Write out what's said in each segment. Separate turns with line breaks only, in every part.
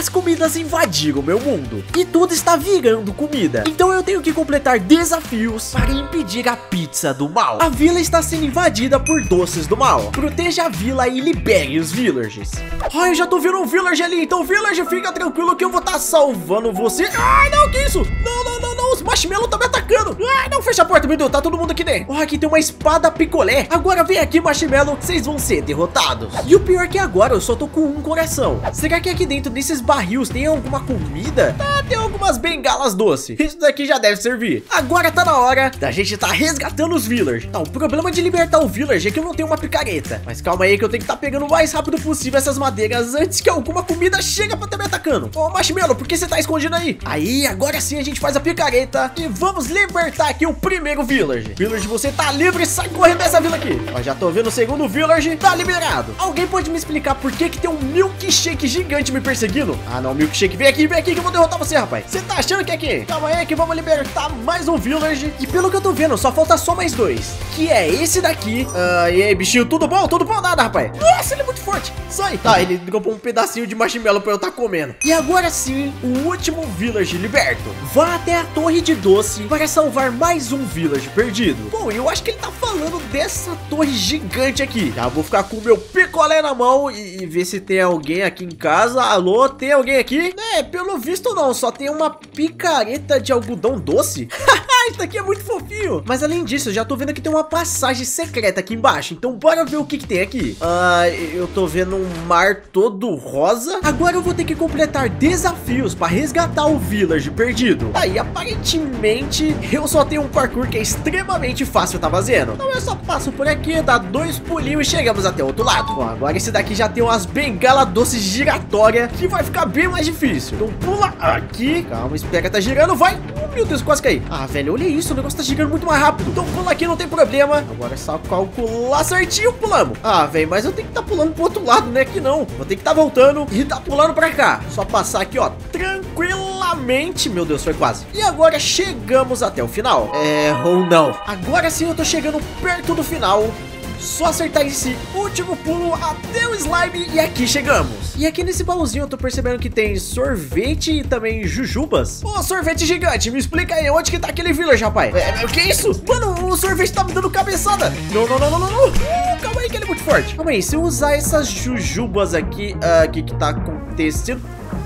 as comidas invadiram meu mundo e tudo está virando comida. Então eu tenho que completar desafios para impedir a pizza do mal. A vila está sendo invadida por doces do mal. Proteja a vila e libere os villagers. Ai, eu já tô vendo um villager ali, então villager, fica tranquilo que eu vou estar tá salvando você. Ai, não, que isso? Não, não, não, não, os marshmallow tá fecha a porta, meu Deus, tá todo mundo aqui dentro. Oh, aqui tem uma espada picolé. Agora vem aqui, marshmallow, vocês vão ser derrotados. E o pior é que agora eu só tô com um coração. Será que aqui dentro desses barris tem alguma comida? Tá, tem algumas bengalas doces. Isso daqui já deve servir. Agora tá na hora da gente tá resgatando os villagers. Tá, o problema de libertar o villager é que eu não tenho uma picareta. Mas calma aí que eu tenho que tá pegando o mais rápido possível essas madeiras antes que alguma comida chegue pra tá me atacando. Ô, Marshmallow, por que você tá escondido aí? Aí, agora sim a gente faz a picareta e vamos libertar aqui o primeiro villager. Villager, você tá livre, sai correndo dessa vila aqui. Ó, já tô vendo o segundo villager, tá liberado. Alguém pode me explicar por que que tem um milkshake gigante me perseguindo? Ah, não, milkshake, vem aqui, vem aqui que eu vou derrotar você, rapaz. Você tá achando que é aqui? Calma aí que vamos libertar mais um villager. E pelo que eu tô vendo, só falta só mais dois. Que é esse daqui. Ah, e aí, bichinho, tudo bom? Tudo bom? Nada, rapaz. Nossa, ele é muito forte. Sai. Tá, ele dropou um pedacinho de marshmallow pra eu tá comendo. E agora sim, o último village liberto. Vá até a torre de doce para salvar mais um village perdido. Bom, eu acho que ele tá falando dessa torre gigante aqui. Já vou ficar com o meu picolé na mão e, e ver se tem alguém aqui em casa. Alô, tem alguém aqui? É, pelo visto não, só tem uma picareta de algodão doce. Isso aqui é muito fofinho. Mas além disso, eu já tô vendo que tem uma passagem secreta aqui embaixo. Então bora ver o que que tem aqui. Ah, eu tô vendo um mar todo rosa. Agora eu vou ter que completar desafios para resgatar o village perdido. Aí, aparentemente, eu só tenho um parkour que é extremamente fácil tá fazendo. Então eu só passo por aqui, dá dois pulinhos e chegamos até o outro lado. Bom, agora esse daqui já tem umas bengala doces giratória que vai ficar bem mais difícil. Então pula aqui. Calma, espera, tá girando, vai. Meu Deus, quase caí. Ah, velho, olha isso, o negócio tá girando muito mais rápido. Então pula aqui, não tem problema. Agora é só calcular certinho, pulamos. Ah, velho, mas eu tenho que tá pulando pro outro lado, né? Aqui não. Vou ter que tá voltando e tá pulando pra cá. Só passar aqui, ó, tranquilamente. Meu Deus, foi quase. E agora chegamos até o final. É, ou não. Agora sim eu tô chegando perto do final. Só acertar esse último pulo até o slime e aqui chegamos. E aqui nesse baúzinho eu tô percebendo que tem sorvete e também jujubas. Ô, sorvete gigante, me explica aí, onde que tá aquele village, rapaz? É, é, o que é isso? Mano, o sorvete tá me dando cabeçada. Não, não, não, não, não, não. Uh, calma aí que ele é muito forte. Calma aí, se eu usar essas jujubas aqui, uh, o que que tá acontecendo?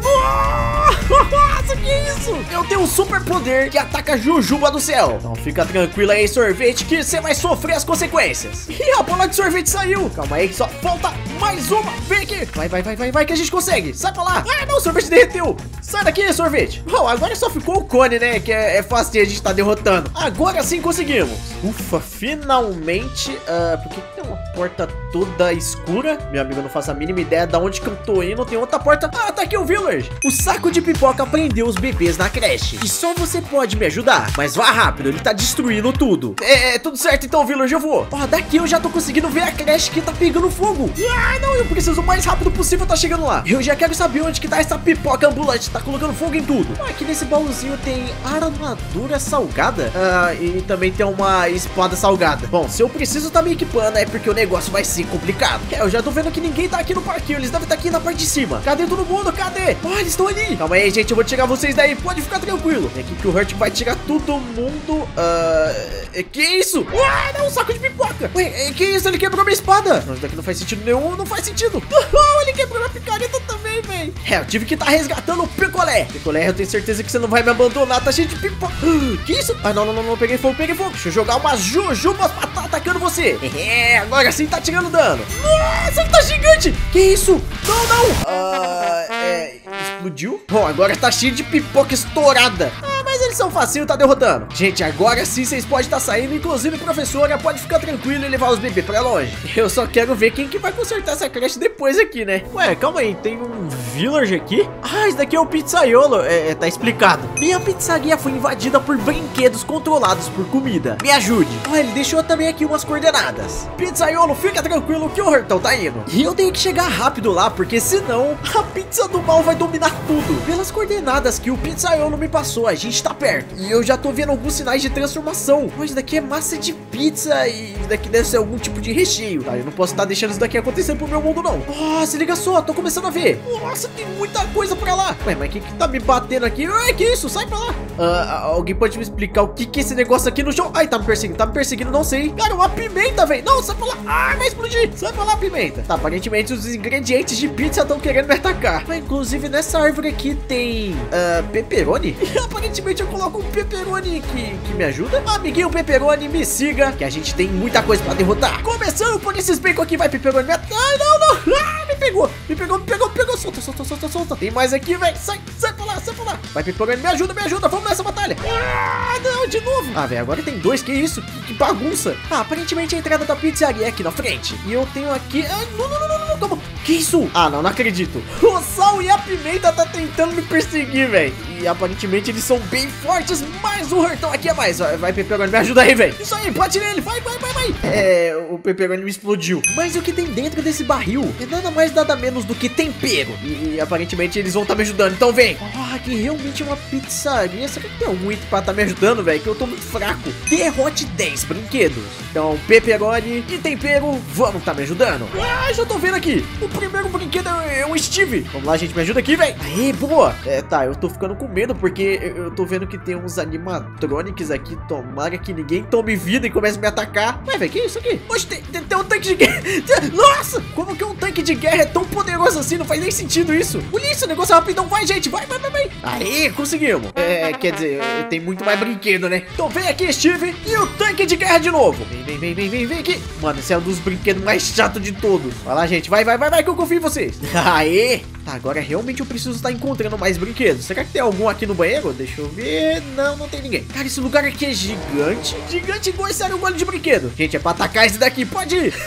Nossa, que isso? Eu tenho um super poder que ataca Jujuba do céu. Então fica tranquilo aí, sorvete, que você vai sofrer as consequências. Ih, a bola de sorvete saiu. Calma aí, que só falta mais uma. Vem aqui. Vai, vai, vai, vai, vai, que a gente consegue. Sai pra lá. Ah, não, o sorvete derreteu. Sai daqui, sorvete. Bom, agora só ficou o cone, né? Que é, é fácil a gente tá derrotando. Agora sim conseguimos. Ufa, finalmente. Uh, por que tem uma porta toda escura? Meu amigo, eu não faço a mínima ideia de onde que eu tô indo. Tem outra porta. Ah, tá aqui o Village. O saco de pipoca prendeu os bebês na creche. E só você pode me ajudar. Mas vá rápido, ele tá destruindo tudo. É, é tudo certo então, Village, eu vou. Ó, daqui eu já tô conseguindo ver a creche que tá pegando fogo. Ah, não, eu preciso o mais rápido possível tá chegando lá. Eu já quero saber onde que tá essa pipoca ambulante. Tá colocando fogo em tudo. Aqui nesse baúzinho tem armadura salgada. Ah, e também tem uma espada salgada. Bom, se eu preciso tá me equipando, é porque o negócio vai ser complicado. É, eu já tô vendo que ninguém tá aqui no parquinho. Eles devem estar tá aqui na parte de cima. Cadê todo mundo? Cadê? Oh, eles estão ali. Calma aí, gente. Eu vou tirar vocês daí. Pode ficar tranquilo. Vem aqui que o Hurt vai tirar todo mundo. Uh, que isso? Ué, não, um saco de pipoca. Ué, que isso? Ele quebrou minha espada. Não, isso daqui não faz sentido nenhum. Não faz sentido. ele quebrou a picareta também, velho. É, eu tive que estar tá resgatando o picolé. Picolé, eu tenho certeza que você não vai me abandonar. Tá cheio de pipoca. Que isso? Ah, não, não, não, não. Peguei fogo, peguei fogo. Deixa eu jogar umas jujubas pra tá atacando você. É, agora sim tá tirando dano. Nossa, ele tá gigante. Que isso? Não, não. Uh, é, explodiu? Bom, agora tá cheio de pipoca estourada. Ah, mas eles são facinho, tá derrotando. Gente, agora sim vocês podem estar tá saindo. Inclusive, professora, pode ficar tranquilo e levar os bebês pra longe. Eu só quero ver quem que vai consertar essa creche depois aqui, né? Ué, calma aí, tem um village aqui? Ah, esse daqui é o pizzaiolo. É, é, tá explicado. Minha pizzaria foi invadida por brinquedos controlados por comida. Me ajude. Ah, ele deixou também aqui umas coordenadas. Pizzaiolo, fica tranquilo que o Hortão tá indo. E eu tenho que chegar rápido lá, porque senão a pizza do mal vai dominar tudo. Pelas coordenadas que o pizzaiolo me passou, a gente tá perto. E eu já tô vendo alguns sinais de transformação. Mas isso daqui é massa de pizza e daqui deve ser algum tipo de recheio. Tá, eu não posso estar deixando isso daqui acontecer pro meu mundo, não. Oh, se liga só, tô começando a ver. Nossa, tem muita coisa pra lá. Ué, mas quem que tá me batendo aqui? Ué, que isso? Sai pra lá. Uh, alguém pode me explicar o que que é esse negócio aqui no chão? Ai, tá me perseguindo, tá me perseguindo, não sei. Cara, uma pimenta, velho. Não, sai pra lá. Ai, vai explodir. Sai pra lá, pimenta. Tá, aparentemente os ingredientes de pizza estão querendo me atacar. Mas, inclusive, nessa árvore aqui tem... Uh, pepperoni? aparentemente eu coloco um pepperoni que, que me ajuda. Amiguinho pepperoni, me siga, que a gente tem muita coisa pra derrotar. Começando por esses bacon aqui, vai pepperoni. Ai, não, não. Ah, me pegou, me pegou, me pegou, me pegou. Solta, solta, solta, solta. Tem mais aqui, velho. Sai, sai lá, sai lá. Vai pepperoni, me ajuda, me ajuda. Vamos nessa batalha. Ah, não, de novo. Ah, velho, agora tem dois, que isso? Que, bagunça. Ah, aparentemente a entrada da pizzaria é aqui na frente. E eu tenho aqui... Ai, não, não, não, não, calma. Que isso? Ah, não, não acredito. O sal e a pimenta tá tentando me perseguir, velho. E aparentemente eles são bem fortes, mas o Hortão aqui é mais. Vai, Pepperoni, me ajuda aí, velho. Isso aí, bate nele, vai, vai, vai, vai. É, o Pepperoni me explodiu. Mas o que tem dentro desse barril é nada mais, nada menos do que tempero. E, e aparentemente eles vão estar tá me ajudando, então vem. Ah, aqui realmente é uma pizzaria. Será que tem algum item pra estar tá me ajudando, velho? Que eu tô muito fraco. Derrote 10 brinquedos. Então, Pepperoni e tempero vamos tá me ajudando. Ah, já tô vendo aqui. O primeiro brinquedo é o Steve. Vamos lá, gente, me ajuda aqui, velho. Aê, boa. É, tá, eu tô ficando com medo porque eu tô vendo que tem uns animatronics aqui. Tomara que ninguém tome vida e comece a me atacar. Ué, velho, que isso aqui? Oxe, tem, tem, tem, um tanque de guerra. Nossa, como que um tanque de guerra é tão poderoso assim? Não faz nem sentido isso. Olha isso, o negócio é rapidão. Vai, gente, vai, vai, vai, vai. Aí, conseguimos. É, quer dizer, tem muito mais brinquedo, né? Então vem aqui, Steve, e o tanque de guerra de novo. Vem, vem, vem, vem, vem, vem aqui. Mano, esse é um dos brinquedos mais chatos de todos. Vai lá, gente, vai, vai, vai, vai, que eu confio em vocês. Aê. Tá, agora realmente eu preciso estar encontrando mais brinquedos. Será que tem algum aqui no banheiro? Deixa eu ver. Não, não tem ninguém. Cara, esse lugar aqui é gigante. Gigante igual esse aerogólio de brinquedo. Gente, é pra atacar esse daqui. Pode ir.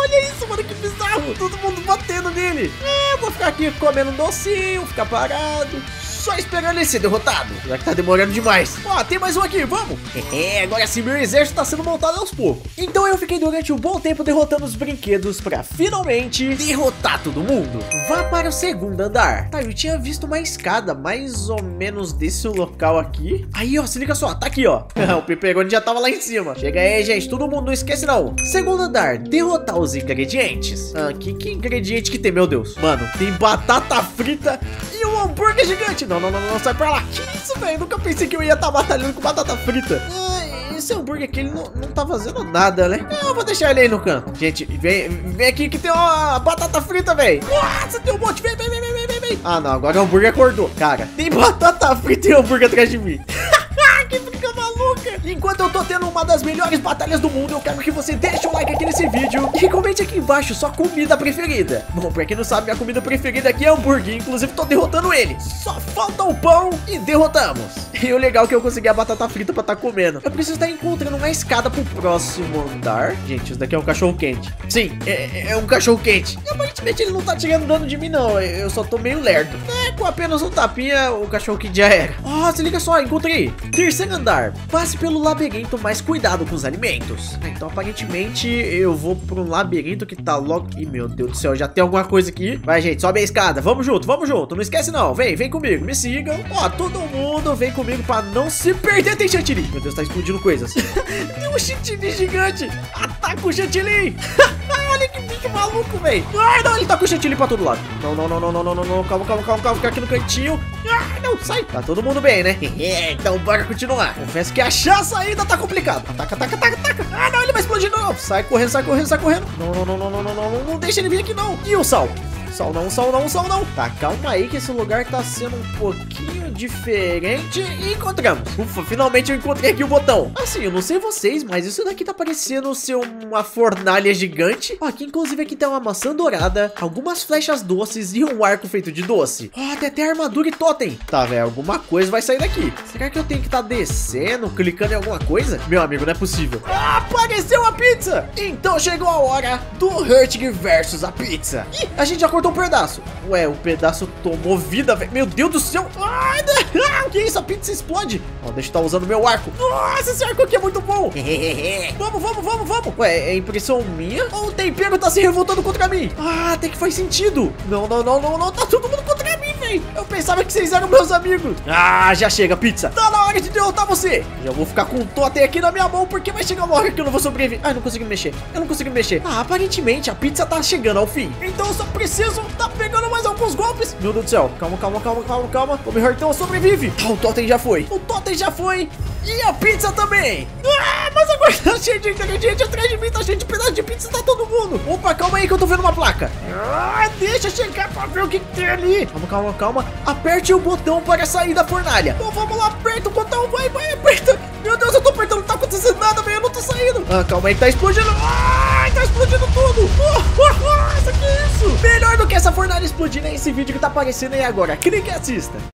Olha isso, mano, que bizarro. Todo mundo batendo nele. É, vou ficar aqui comendo docinho, ficar parado só esperando ele ser derrotado. Já que tá demorando demais. Ó, tem mais um aqui, vamos. É, agora sim meu exército tá sendo montado aos poucos. Então eu fiquei durante um bom tempo derrotando os brinquedos pra finalmente derrotar todo mundo. Vá para o segundo andar. Tá, eu tinha visto uma escada mais ou menos desse local aqui. Aí, ó, se liga só, tá aqui, ó. o pepperoni já tava lá em cima. Chega aí, gente, todo mundo não esquece não. Segundo andar, derrotar os ingredientes. Ah, que, que ingrediente que tem, meu Deus? Mano, tem batata frita e um hambúrguer gigante. Não, não, não, não, sai pra lá. Que isso, velho? Nunca pensei que eu ia estar tá batalhando com batata frita. Esse hambúrguer aqui, ele não, não tá fazendo nada, né? Eu vou deixar ele aí no canto. Gente, vem, vem aqui que tem uma batata frita, velho. Nossa, tem um monte. Vem, vem, vem, vem, vem, vem. Ah, não, agora o hambúrguer acordou. Cara, tem batata frita e hambúrguer atrás de mim. Enquanto eu tô tendo uma das melhores batalhas do mundo, eu quero que você deixe um like aqui nesse vídeo e comente aqui embaixo sua comida preferida. Bom, pra quem não sabe, minha comida preferida aqui é hambúrguer, inclusive tô derrotando ele. Só falta o pão e derrotamos. E o legal é que eu consegui a batata frita pra tá comendo. Eu preciso estar encontrando uma escada pro próximo andar. Gente, isso daqui é um cachorro quente. Sim, é, é um cachorro quente. E aparentemente ele não tá tirando dano de mim, não. Eu só tô meio lerdo. É, com apenas um tapinha, o cachorro quente já era. Ó, oh, se liga só, encontrei. Terceiro andar. Passe pelo labirinto, mas cuidado com os alimentos. Então, aparentemente, eu vou para um labirinto que tá logo... Ih, meu Deus do céu, já tem alguma coisa aqui. Vai, gente, sobe a escada. Vamos junto, vamos junto. Não esquece, não. Vem, vem comigo, me sigam. Ó, todo mundo vem comigo para não se perder. Tem chantilly. Meu Deus, tá explodindo coisas. tem um chantilly gigante. Ataca o chantilly. Olha que bicho maluco, velho. Ai, não, ele tá com o chantilly pra todo lado. Não, não, não, não, não, não, não. Calma, calma, calma, calma. Fica aqui no cantinho. Ah, não, sai. Tá todo mundo bem, né? então bora continuar. Confesso que a chance ainda tá complicada. Ataca, ataca, ataca, ataca. Ah, não, ele vai explodir de novo. Sai correndo, sai correndo, sai correndo. Não, não, não, não, não, não, não. Não deixa ele vir aqui, não. E o sal? Sal não, sal não, sal não. Tá, calma aí que esse lugar tá sendo um pouquinho diferente. E encontramos. Ufa, finalmente eu encontrei aqui o botão. Assim, eu não sei vocês, mas isso daqui tá parecendo ser uma fornalha gigante. Ó, aqui inclusive aqui tem uma maçã dourada, algumas flechas doces e um arco feito de doce. Ó, tem até armadura e totem. Tá, velho, alguma coisa vai sair daqui. Será que eu tenho que estar tá descendo, clicando em alguma coisa? Meu amigo, não é possível. Ah, apareceu a pizza! Então chegou a hora do Hurtig versus a pizza. Ih, a gente já cortou um pedaço. Ué, o pedaço tomou vida, velho. Meu Deus do céu. Ai, o que é isso? A pizza explode. Ó, deixa eu estar usando meu arco. Nossa, esse arco aqui é muito bom. vamos, vamos, vamos, vamos. Ué, é impressão minha? Ou o tempero tá se revoltando contra mim? Ah, até que faz sentido. Não, não, não, não, não. Tá todo mundo Ei, eu pensava que vocês eram meus amigos. Ah, já chega, pizza. Tá na hora de derrotar você. Já vou ficar com um totem aqui na minha mão, porque vai chegar uma hora que eu não vou sobreviver. Ah, não consigo mexer. Eu não consigo mexer. Ah, aparentemente a pizza tá chegando ao fim. Então eu só preciso tá pegando mais alguns golpes. Meu Deus do céu. Calma, calma, calma, calma, calma. O meu então sobrevive. Ah, o totem já foi. O totem já foi. E a pizza também. Ah, mas agora tá cheio de ingrediente atrás de mim. Tá cheio de pedaço de pizza, tá todo mundo. Opa, calma aí que eu tô vendo uma placa. Ah, deixa eu chegar pra ver o que, que tem ali. Calma, calma, calma. Aperte o botão para sair da fornalha. Então vamos lá, aperta o botão. Vai, vai, aperta. Meu Deus, eu tô apertando, não tá acontecendo nada, velho. Eu não tô saindo. Ah, calma aí que tá explodindo. Ai, tá explodindo tudo. Oh, oh, oh, isso aqui é isso. Melhor do que essa fornalha explodindo é esse vídeo que tá aparecendo aí agora. Clique e assista.